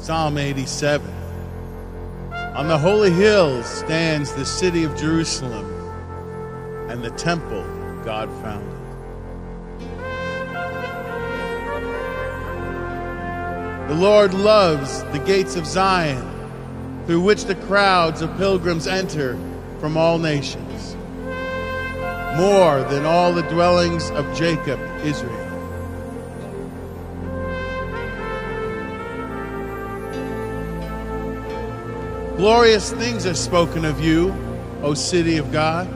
Psalm 87. On the holy hills stands the city of Jerusalem and the temple God founded. The Lord loves the gates of Zion, through which the crowds of pilgrims enter from all nations, more than all the dwellings of Jacob, Israel. Glorious things are spoken of you, O city of God.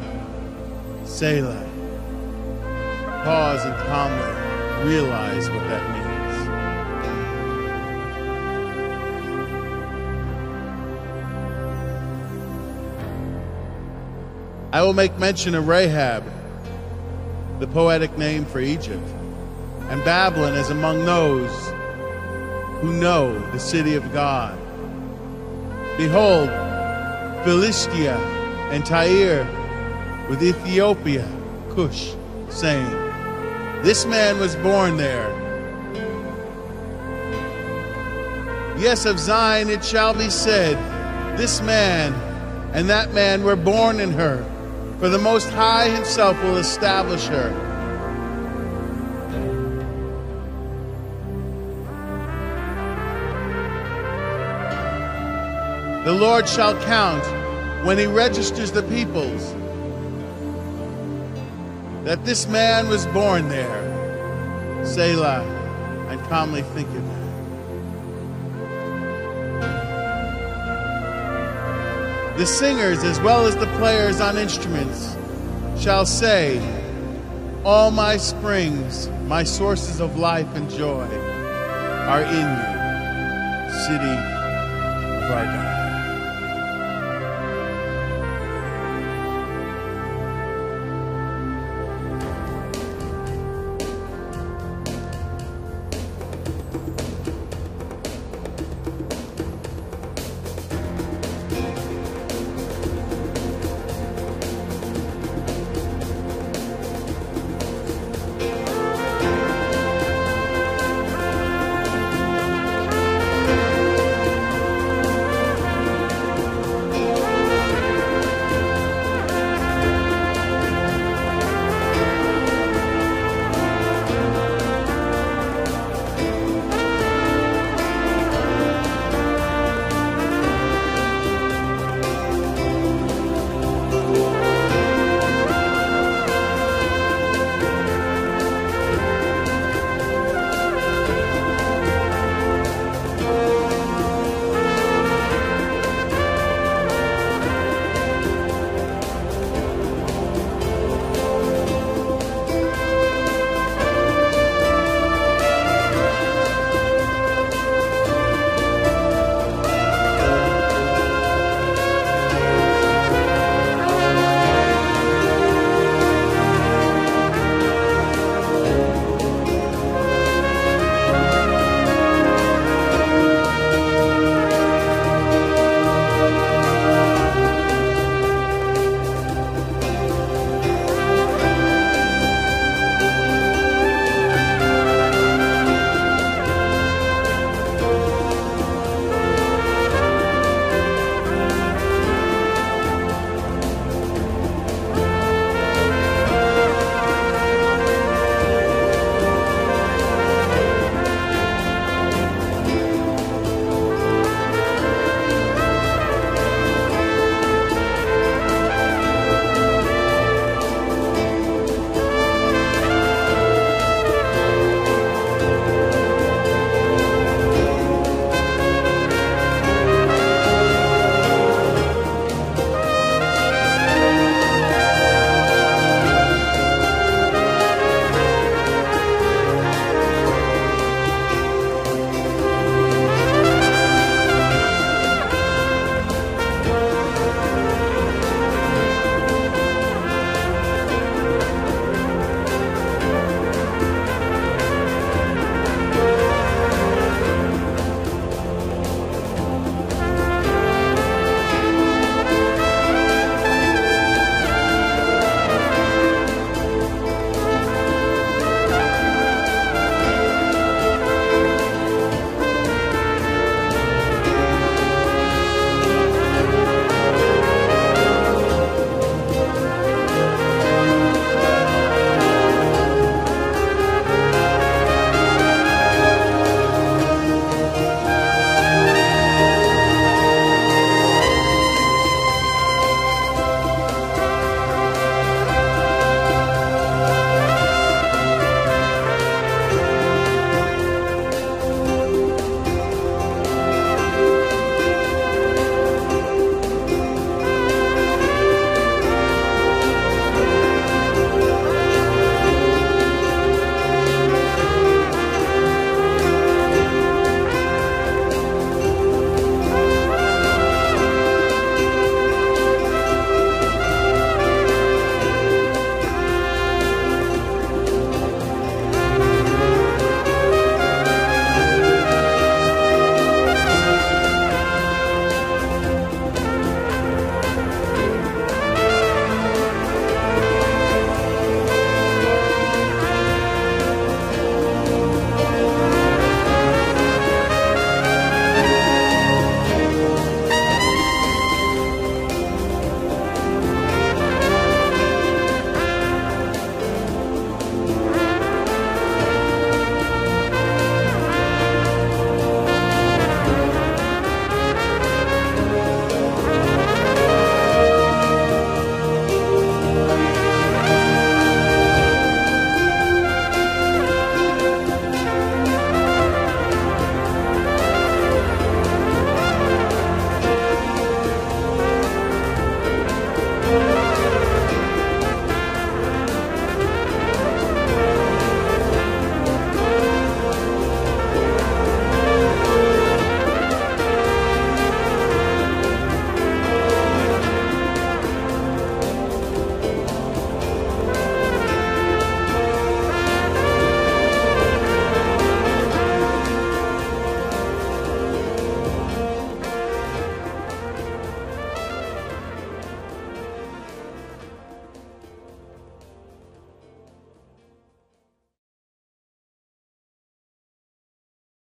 Selah. Pause and calmly realize what that means. I will make mention of Rahab, the poetic name for Egypt, and Babylon is among those who know the city of God. Behold, Philistia and Tyre with Ethiopia, Cush, saying, This man was born there. Yes, of Zion it shall be said, This man and that man were born in her, for the Most High Himself will establish her. The Lord shall count when he registers the peoples that this man was born there. Selah, and calmly think that. The singers, as well as the players on instruments, shall say, All my springs, my sources of life and joy, are in you, city of our God.